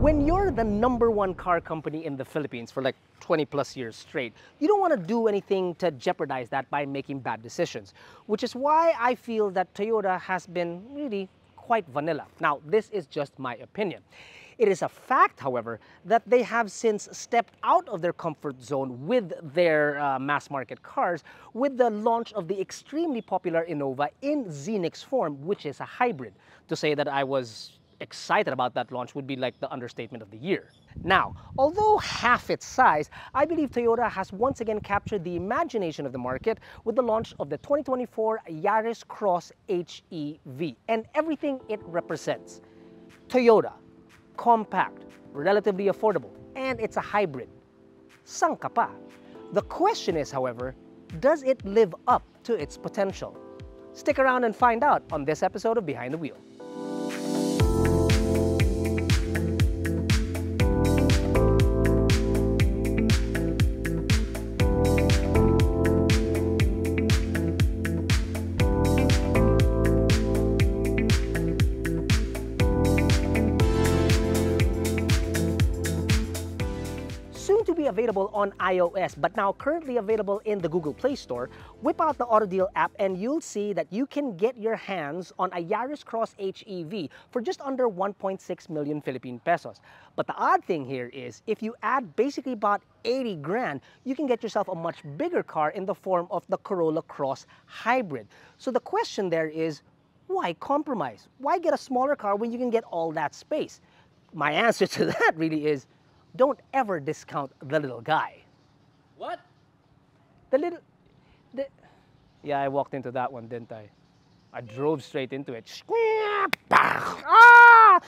When you're the number one car company in the Philippines for like 20 plus years straight, you don't want to do anything to jeopardize that by making bad decisions, which is why I feel that Toyota has been really quite vanilla. Now, this is just my opinion. It is a fact, however, that they have since stepped out of their comfort zone with their uh, mass market cars with the launch of the extremely popular Innova in Zenix form, which is a hybrid. To say that I was excited about that launch would be like the understatement of the year. Now, although half its size, I believe Toyota has once again captured the imagination of the market with the launch of the 2024 Yaris Cross HEV and everything it represents. Toyota, compact, relatively affordable, and it's a hybrid. Sangka pa. The question is, however, does it live up to its potential? Stick around and find out on this episode of Behind the Wheel. On iOS, but now currently available in the Google Play Store, whip out the AutoDeal app and you'll see that you can get your hands on a Yaris Cross HEV for just under 1.6 million Philippine pesos. But the odd thing here is if you add basically about 80 grand, you can get yourself a much bigger car in the form of the Corolla Cross Hybrid. So the question there is, why compromise? Why get a smaller car when you can get all that space? My answer to that really is don't ever discount the little guy. What? The little, the, yeah, I walked into that one, didn't I? I drove straight into it. Ah!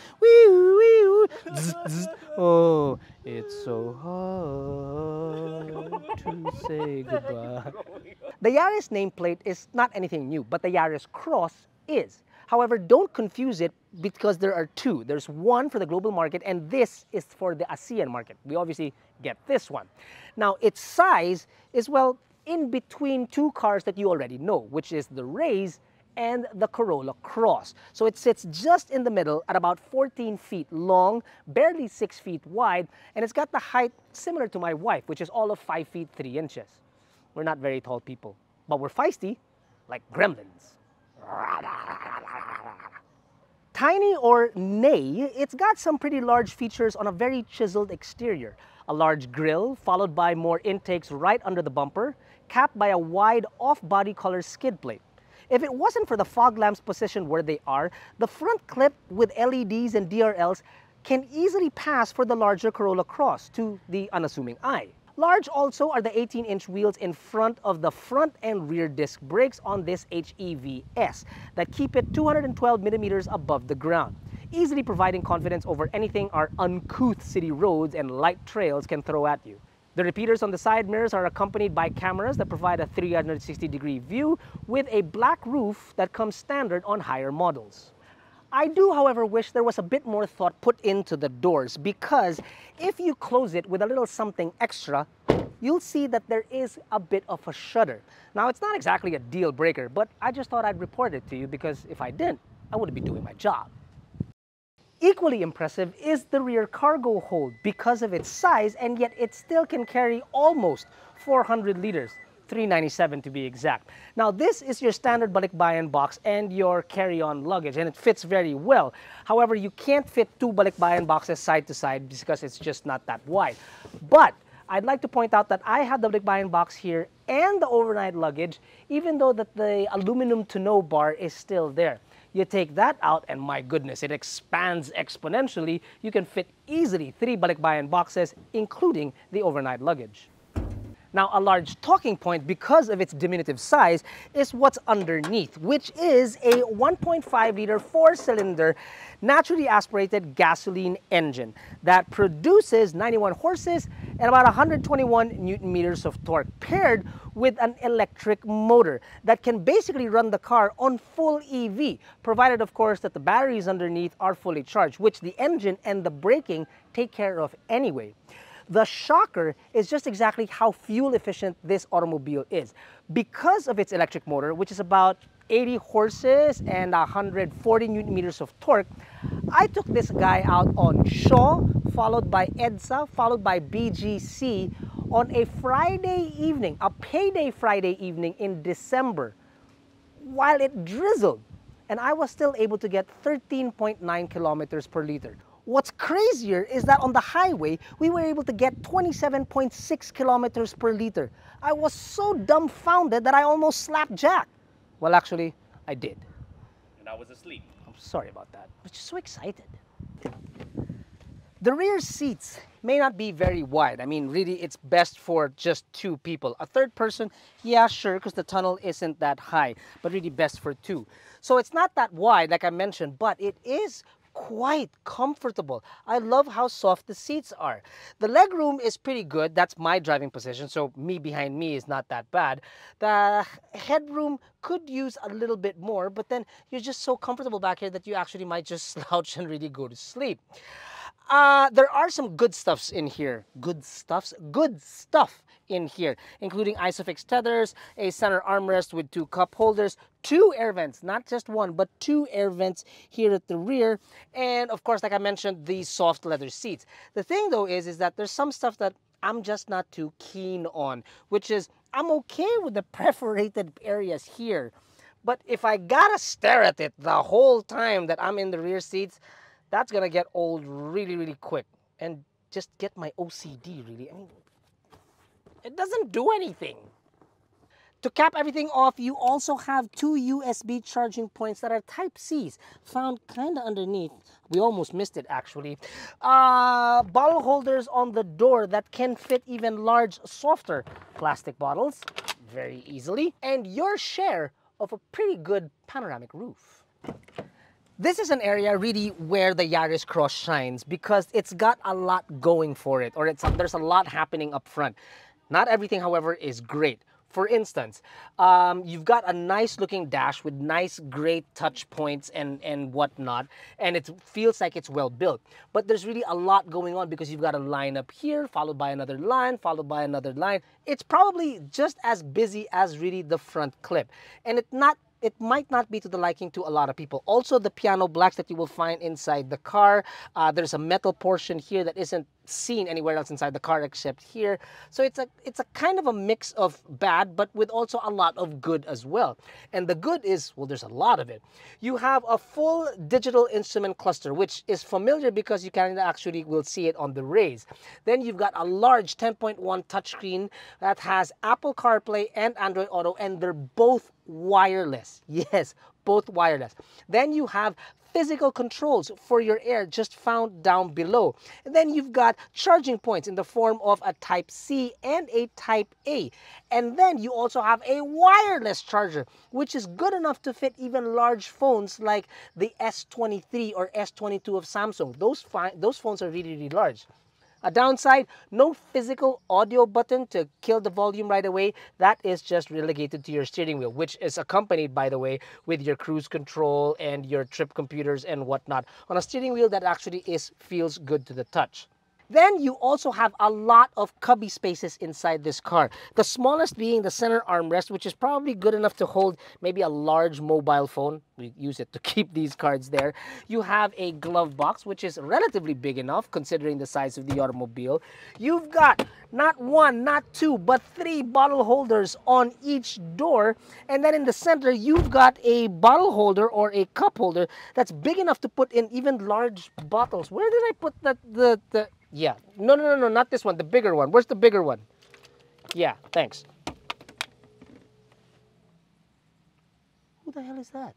Oh, it's so hard to say goodbye. The Yaris nameplate is not anything new, but the Yaris Cross is. However, don't confuse it because there are two. There's one for the global market and this is for the ASEAN market. We obviously get this one. Now, its size is, well, in between two cars that you already know, which is the Raize and the Corolla Cross. So it sits just in the middle at about 14 feet long, barely 6 feet wide, and it's got the height similar to my wife, which is all of 5 feet 3 inches. We're not very tall people, but we're feisty, like gremlins. Tiny or nay, it's got some pretty large features on a very chiseled exterior. A large grille, followed by more intakes right under the bumper, capped by a wide off-body color skid plate. If it wasn't for the fog lamps positioned where they are, the front clip with LEDs and DRLs can easily pass for the larger Corolla Cross to the unassuming eye. Large also are the 18-inch wheels in front of the front and rear disc brakes on this HEVS that keep it 212 millimeters above the ground, easily providing confidence over anything our uncouth city roads and light trails can throw at you. The repeaters on the side mirrors are accompanied by cameras that provide a 360 degree view with a black roof that comes standard on higher models. I do, however, wish there was a bit more thought put into the doors because if you close it with a little something extra, you'll see that there is a bit of a shudder. Now, it's not exactly a deal breaker, but I just thought I'd report it to you because if I didn't, I wouldn't be doing my job. Equally impressive is the rear cargo hold because of its size and yet it still can carry almost 400 liters. 397 to be exact. Now this is your standard balikbayan box and your carry-on luggage and it fits very well. However, you can't fit two balikbayan boxes side to side because it's just not that wide. But I'd like to point out that I have the balikbayan box here and the overnight luggage even though that the aluminum tonneau bar is still there. You take that out and my goodness, it expands exponentially. You can fit easily three balikbayan boxes including the overnight luggage. Now, a large talking point because of its diminutive size is what's underneath, which is a 1.5 liter four cylinder naturally aspirated gasoline engine that produces 91 horses and about 121 newton meters of torque paired with an electric motor that can basically run the car on full EV, provided of course that the batteries underneath are fully charged, which the engine and the braking take care of anyway. The shocker is just exactly how fuel efficient this automobile is. Because of its electric motor, which is about 80 horses and 140 newton meters of torque, I took this guy out on Shaw, followed by EDSA, followed by BGC on a Friday evening, a payday Friday evening in December, while it drizzled. And I was still able to get 13.9 kilometers per liter. What's crazier is that on the highway, we were able to get 27.6 kilometers per liter. I was so dumbfounded that I almost slapped Jack. Well, actually, I did. And I was asleep. I'm sorry about that. I was just so excited. The rear seats may not be very wide. I mean, really, it's best for just two people. A third person, yeah, sure, because the tunnel isn't that high, but really best for two. So it's not that wide, like I mentioned, but it is quite comfortable. I love how soft the seats are. The leg room is pretty good. That's my driving position, so me behind me is not that bad. The headroom could use a little bit more, but then you're just so comfortable back here that you actually might just slouch and really go to sleep. Uh, there are some good stuffs in here. Good stuffs? Good stuff in here, including ISOFIX tethers, a center armrest with two cup holders, two air vents, not just one, but two air vents here at the rear, and of course, like I mentioned, these soft leather seats. The thing though is, is that there's some stuff that I'm just not too keen on, which is I'm okay with the perforated areas here, but if I gotta stare at it the whole time that I'm in the rear seats, that's gonna get old really, really quick and just get my OCD really. I mean, it doesn't do anything. To cap everything off, you also have two USB charging points that are Type-Cs, found kind of underneath. We almost missed it actually. Uh, bottle holders on the door that can fit even large, softer plastic bottles very easily. And your share of a pretty good panoramic roof. This is an area really where the Yaris Cross shines because it's got a lot going for it or it's there's a lot happening up front. Not everything, however, is great. For instance, um, you've got a nice looking dash with nice great touch points and, and whatnot, and it feels like it's well built. But there's really a lot going on because you've got a line up here, followed by another line, followed by another line. It's probably just as busy as really the front clip. And it's not it might not be to the liking to a lot of people. Also, the piano blacks that you will find inside the car. Uh, there's a metal portion here that isn't seen anywhere else inside the car except here. So it's a it's a kind of a mix of bad, but with also a lot of good as well. And the good is, well, there's a lot of it. You have a full digital instrument cluster, which is familiar because you can actually will see it on the Raize. Then you've got a large 10.1 touchscreen that has Apple CarPlay and Android Auto, and they're both wireless. Yes, both wireless. Then you have physical controls for your air just found down below. And then you've got charging points in the form of a type C and a type A. And then you also have a wireless charger, which is good enough to fit even large phones like the S23 or S22 of Samsung. Those, those phones are really, really large. A downside, no physical audio button to kill the volume right away. That is just relegated to your steering wheel, which is accompanied, by the way, with your cruise control and your trip computers and whatnot. On a steering wheel, that actually is feels good to the touch. Then you also have a lot of cubby spaces inside this car. The smallest being the center armrest, which is probably good enough to hold maybe a large mobile phone. We use it to keep these cards there. You have a glove box, which is relatively big enough considering the size of the automobile. You've got not one, not two, but three bottle holders on each door. And then in the center, you've got a bottle holder or a cup holder that's big enough to put in even large bottles. Where did I put that, the, the yeah. No, no, no, no, not this one. The bigger one. Where's the bigger one? Yeah, thanks. Who the hell is that?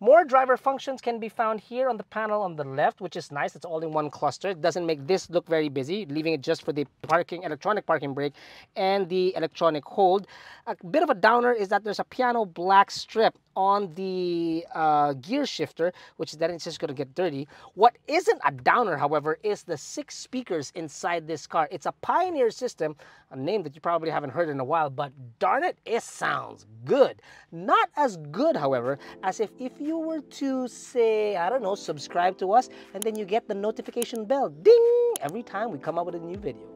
More driver functions can be found here on the panel on the left, which is nice. It's all in one cluster. It doesn't make this look very busy, leaving it just for the parking, electronic parking brake and the electronic hold. A bit of a downer is that there's a piano black strip on the uh, gear shifter, which then it's just going to get dirty. What isn't a downer, however, is the six speakers inside this car. It's a Pioneer system, a name that you probably haven't heard in a while, but darn it, it sounds good. Not as good, however, as if, if you were to say, I don't know, subscribe to us, and then you get the notification bell, ding, every time we come up with a new video.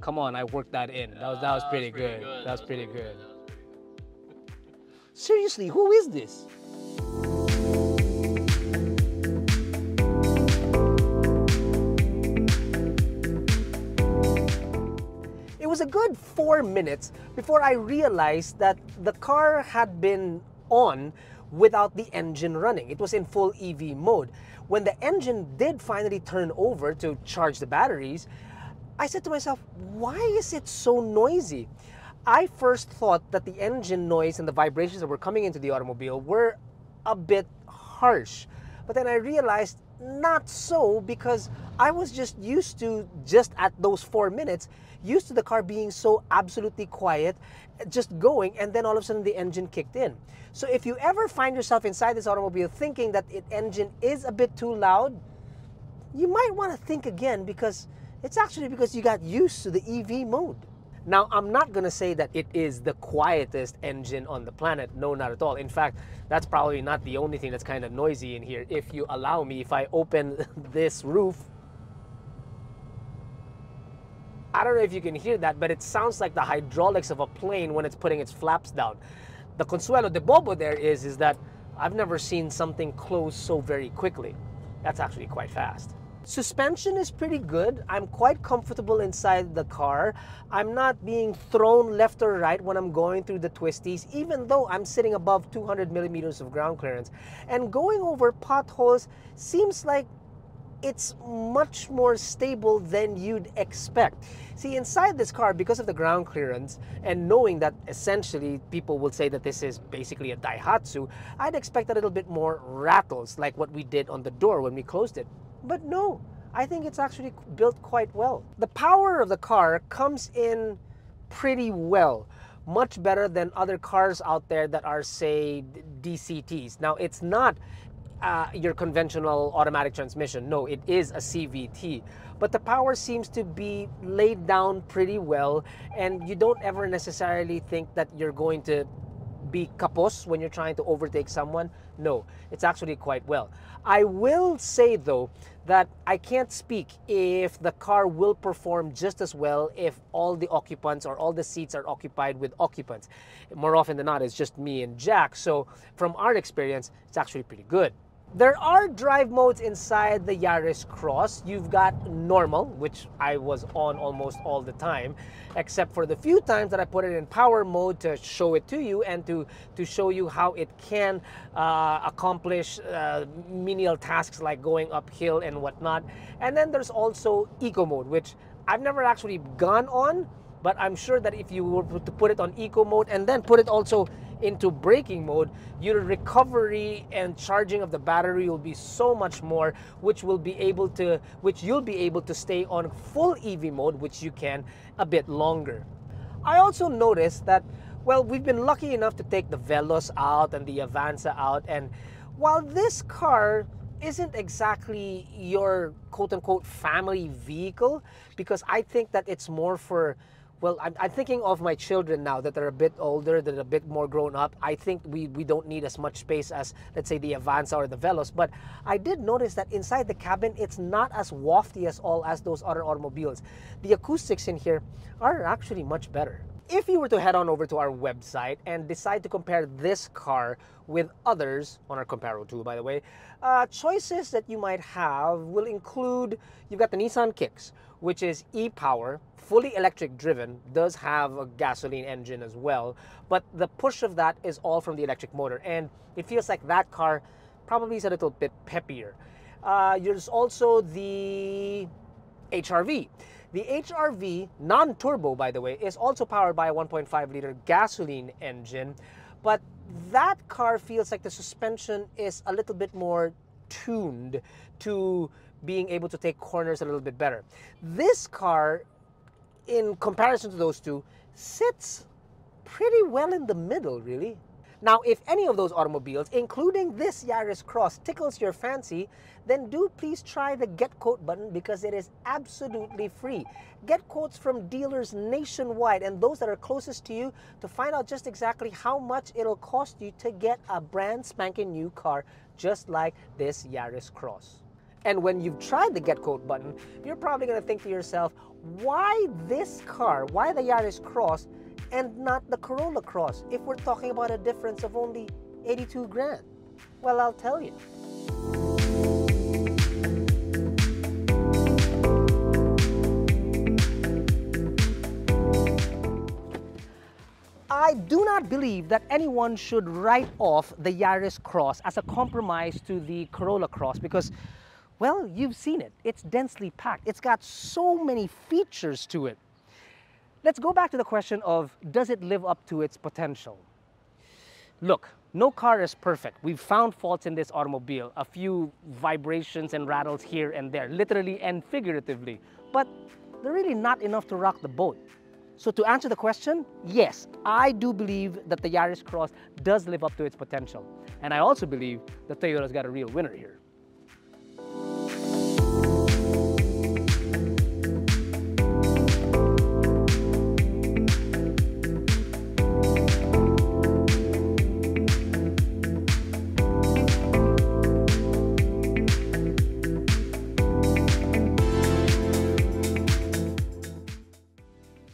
Come on, I worked that in. That was, that was pretty, good. That was pretty good. Seriously, who is this? It was a good four minutes before I realized that the car had been on without the engine running. It was in full EV mode. When the engine did finally turn over to charge the batteries, I said to myself, why is it so noisy? I first thought that the engine noise and the vibrations that were coming into the automobile were a bit harsh. But then I realized not so because I was just used to, just at those four minutes, used to the car being so absolutely quiet, just going, and then all of a sudden the engine kicked in. So if you ever find yourself inside this automobile thinking that the engine is a bit too loud, you might want to think again because it's actually because you got used to the EV mode. Now, I'm not going to say that it is the quietest engine on the planet. No, not at all. In fact, that's probably not the only thing that's kind of noisy in here. If you allow me, if I open this roof, I don't know if you can hear that, but it sounds like the hydraulics of a plane when it's putting its flaps down. The consuelo de bobo there is, is that I've never seen something close so very quickly. That's actually quite fast. Suspension is pretty good. I'm quite comfortable inside the car. I'm not being thrown left or right when I'm going through the twisties, even though I'm sitting above 200 millimeters of ground clearance. And going over potholes seems like it's much more stable than you'd expect. See, inside this car, because of the ground clearance and knowing that essentially people will say that this is basically a Daihatsu, I'd expect a little bit more rattles like what we did on the door when we closed it. But no, I think it's actually built quite well. The power of the car comes in pretty well much better than other cars out there that are say DCTs. Now it's not uh, your conventional automatic transmission. No, it is a CVT. But the power seems to be laid down pretty well, and you don't ever necessarily think that you're going to be kapos when you're trying to overtake someone. No, it's actually quite well. I will say though that I can't speak if the car will perform just as well if all the occupants or all the seats are occupied with occupants. More often than not, it's just me and Jack. So from our experience, it's actually pretty good. There are drive modes inside the Yaris Cross. You've got normal, which I was on almost all the time, except for the few times that I put it in power mode to show it to you and to, to show you how it can uh, accomplish uh, menial tasks like going uphill and whatnot. And then there's also eco mode, which I've never actually gone on, but I'm sure that if you were to put it on eco mode and then put it also into braking mode, your recovery and charging of the battery will be so much more, which will be able to, which you'll be able to stay on full EV mode, which you can a bit longer. I also noticed that, well, we've been lucky enough to take the Veloz out and the Avanza out, and while this car isn't exactly your quote unquote family vehicle, because I think that it's more for well, I'm, I'm, thinking of my children now that are a bit older, that are a bit more grown up. I think we, we don't need as much space as, let's say, the Avanza or the Veloz. But I did notice that inside the cabin, it's not as wafty as all as those other automobiles. The acoustics in here are actually much better. If you were to head on over to our website and decide to compare this car with others on our Comparo tool, by the way, uh, choices that you might have will include you've got the Nissan Kicks, which is e-power, fully electric driven, does have a gasoline engine as well, but the push of that is all from the electric motor, and it feels like that car probably is a little bit peppier. Uh, there's also the HRV. The HRV, non-turbo by the way, is also powered by a 1.5 liter gasoline engine, but that car feels like the suspension is a little bit more tuned to being able to take corners a little bit better. This car, in comparison to those two, sits pretty well in the middle, really. Now, if any of those automobiles, including this Yaris Cross, tickles your fancy, then do please try the Get Quote button because it is absolutely free. Get quotes from dealers nationwide and those that are closest to you to find out just exactly how much it'll cost you to get a brand spanking new car just like this Yaris Cross. And when you've tried the Get Quote button, you're probably going to think to yourself, why this car, why the Yaris Cross and not the Corolla Cross if we're talking about a difference of only 82 grand? Well, I'll tell you. I do not believe that anyone should write off the Yaris Cross as a compromise to the Corolla Cross because, well, you've seen it. It's densely packed. It's got so many features to it. Let's go back to the question of does it live up to its potential? Look, no car is perfect. We've found faults in this automobile, a few vibrations and rattles here and there, literally and figuratively, but they're really not enough to rock the boat. So to answer the question, yes, I do believe that the Yaris Cross does live up to its potential. And I also believe that Toyota's got a real winner here.